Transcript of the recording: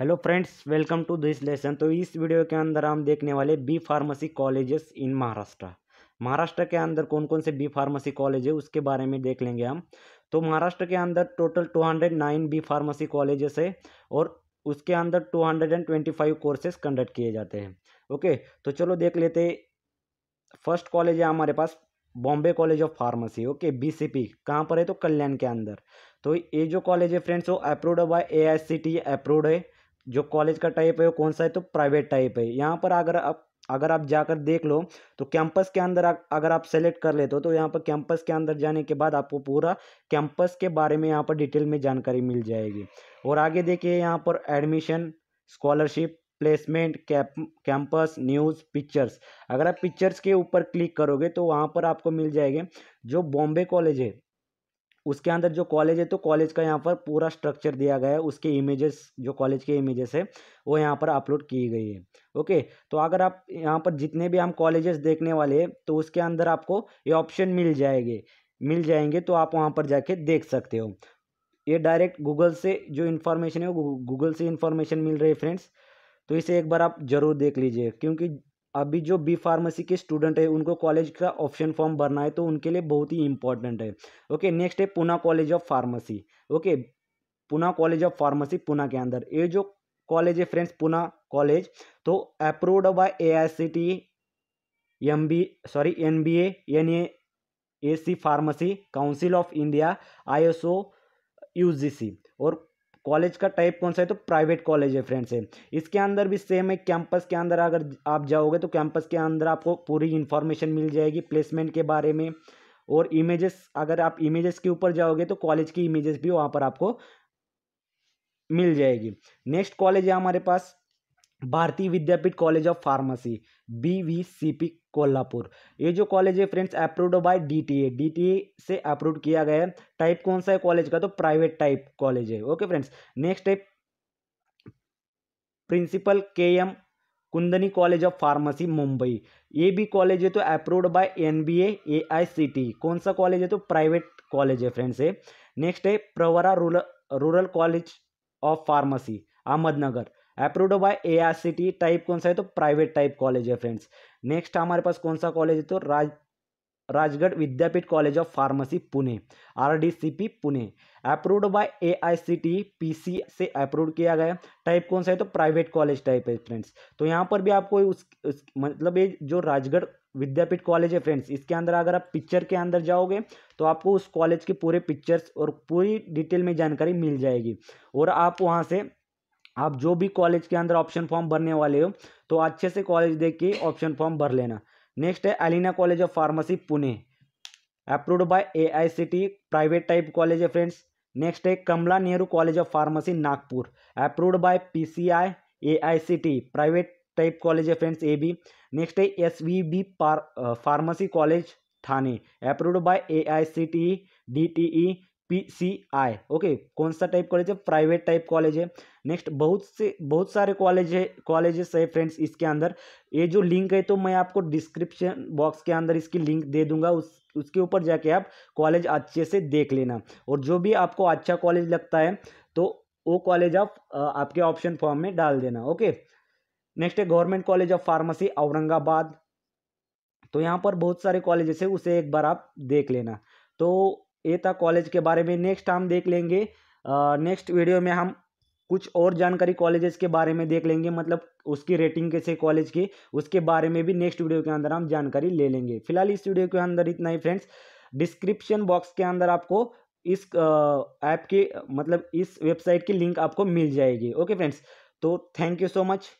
Hello friends, welcome to this lesson. तो इस video के अंदर हम देखने वाले B pharmacy colleges in Maharashtra. Maharashtra के अंदर कौन कौन से बी फार्मेसी कॉलेज है, उसके बारे में देख लेंगे हम। तो महाराष्ट्र के अंदर टोटल 209 बी फार्मेसी कॉलेजेस है और उसके अंदर 225 कोर्सेज कंडक्ट किए जाते हैं। ओके तो चलो देख लेते फ़र्स्ट कॉलेज है हमारे पास Bombay college of pharmacy. Okay, B C P, कहाँ पर है? तो कल्याण के अंदर। तो ये जो कॉलेज है फ्रेंड्स, वो approved by A I C T approved है। जो कॉलेज का टाइप है, वो कौन सा है? तो प्राइवेट टाइप है। यहाँ पर अगर आप अगर आप जाकर देख लो तो कैंपस के अंदर अगर आप सेलेक्ट कर लेते हो तो यहाँ पर कैंपस के अंदर जाने के बाद आपको पूरा कैंपस के बारे में यहाँ पर डिटेल में जानकारी मिल जाएगी। और आगे देखिए, यहाँ पर admission scholarship placement cap campus news pictures अगर आप पिक्चर्स के ऊपर क्लिक करोगे तो वहाँ पर आपको मिल जाएँगे जो बॉम्बे कॉलेज है। उसके अंदर जो कॉलेज है तो कॉलेज का यहाँ पर पूरा स्ट्रक्चर दिया गया है। उसके इमेजेस जो कॉलेज के इमेजेस है, वो यहाँ पर अपलोड की गई है। ओके तो अगर आप यहाँ पर जितने भी हम कॉलेजेस देखने वाले हैं तो उसके अंदर आपको ये ऑप्शन मिल जाएँगे। मिल जाएँगे तो आप वहाँ पर जाके देख सकते हो। ये डायरेक्ट गूगल से जो इन्फॉर्मेशन है, वो गूगल से इन्फॉर्मेशन मिल रही है फ्रेंड्स तो इसे एक बार आप ज़रूर देख लीजिए, क्योंकि अभी जो बी फार्मेसी के स्टूडेंट है, उनको कॉलेज का ऑप्शन फॉर्म भरना है तो उनके लिए बहुत ही इंपॉर्टेंट है। ओके नेक्स्ट है Pune college of pharmacy okay Pune college of pharmacy Pune के अंदर। ये जो कॉलेज है फ्रेंड्स पुना कॉलेज तो approved by A I C T M B sorry N B N A C pharmacy council of India I S O U G C और college का type कौन सा है? तो प्राइवेट कॉलेज है friends है इसके अंदर भी सेम है, कैंपस के अंदर अगर आप जाओगे तो कैंपस के अंदर आपको पूरी इन्फॉर्मेशन मिल जाएगी प्लेसमेंट के बारे में। और इमेजेस, अगर आप इमेजेस के ऊपर जाओगे तो कॉलेज की इमेजेस भी वहाँ पर आपको मिल जाएगी। नेक्स्ट कॉलेज है हमारे पास Bharati Vidyapeeth college of pharmacy B V C P Kolhapur. ये जो कॉलेज है friends approved by D T A D T A से अप्रूव किया गया है। टाइप कौन सा है कॉलेज का? तो प्राइवेट टाइप कॉलेज है। ओके फ्रेंड्स नेक्स्ट है principal K M Kundnani college of pharmacy Mumbai ये भी कॉलेज है तो approved by N B A I C T कौन सा कॉलेज है तो प्राइवेट कॉलेज है फ्रेंड्स है नेक्स्ट है Pravara rural rural college of pharmacy, Ahmednagar. Approved by T type कौन सा है? तो प्राइवेट टाइप कॉलेज है फ्रेंड्स नेक्स्ट हमारे पास कौन सा कॉलेज है? तो Raj Rajgad Vidyapeeth college of pharmacy Pune. R D C P Pune. Approved by A I C T P C से अप्रूव किया गया टाइप कौन सा है? तो प्राइवेट कॉलेज टाइप है फ्रेंड्स तो यहाँ पर भी आपको उस, उस मतलब ये जो राजगढ़ विद्यापीठ कॉलेज है फ्रेंड्स इसके अंदर अगर आप पिक्चर के अंदर जाओगे तो आपको उस कॉलेज के पूरे पिक्चर्स और पूरी डिटेल में जानकारी मिल जाएगी. और आप वहाँ से आप जो भी कॉलेज के अंदर ऑप्शन फॉर्म भरने वाले हो तो अच्छे से कॉलेज देख के ऑप्शन फॉर्म भर लेना। नेक्स्ट है Allana college of pharmacy, Pune. Approved by A I C T private type college है फ्रेंड्स नेक्स्ट है Kamla Nehru college of pharmacy, Nagpur. Approved by P C I A I C T private type college है friends A B next है S V B pharmacy college Thane approved by A I C T D T E P C I. Okay, कौन सा type college है? Private type college है। Next बहुत से, बहुत सारे कॉलेज है कॉलेजेस है फ्रेंड्स इसके अंदर। ये जो लिंक है तो मैं आपको डिस्क्रिप्शन बॉक्स के अंदर इसकी लिंक दे दूँगा। उस, उसके ऊपर जाके आप कॉलेज अच्छे से देख लेना। और जो भी आपको अच्छा कॉलेज लगता है तो वो कॉलेज आप आपके ऑप्शन फॉर्म में डाल देना। ओके? नेक्स्ट है government college of pharmacy Aurangabad. तो यहाँ पर बहुत सारे कॉलेजेस है, उसे एक बार आप देख लेना। तो था कॉलेज के बारे में नेक्स्ट हम देख लेंगे। नेक्स्ट वीडियो में हम कुछ और जानकारी कॉलेजेस के बारे में देख लेंगे मतलब उसकी रेटिंग कैसे कॉलेज की, उसके बारे में भी नेक्स्ट वीडियो के अंदर हम जानकारी ले लेंगे। फ़िलहाल इस वीडियो के अंदर इतना ही फ्रेंड्स डिस्क्रिप्शन बॉक्स के अंदर आपको इस ऐप के मतलब इस वेबसाइट की लिंक आपको मिल जाएगी। ओके फ्रेंड्स तो थैंक यू सो मच